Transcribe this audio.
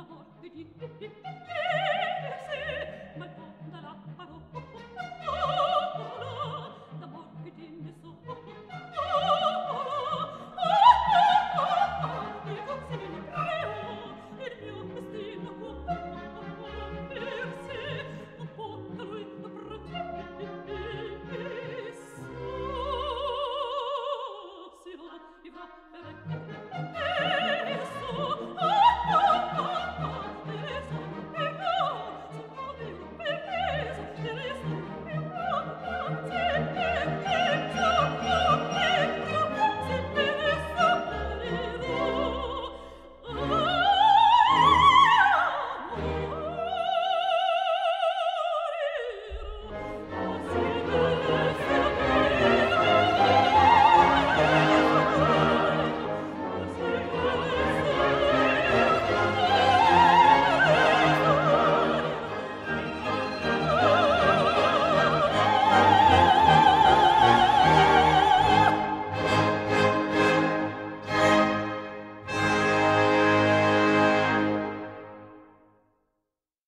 l'amor di di di di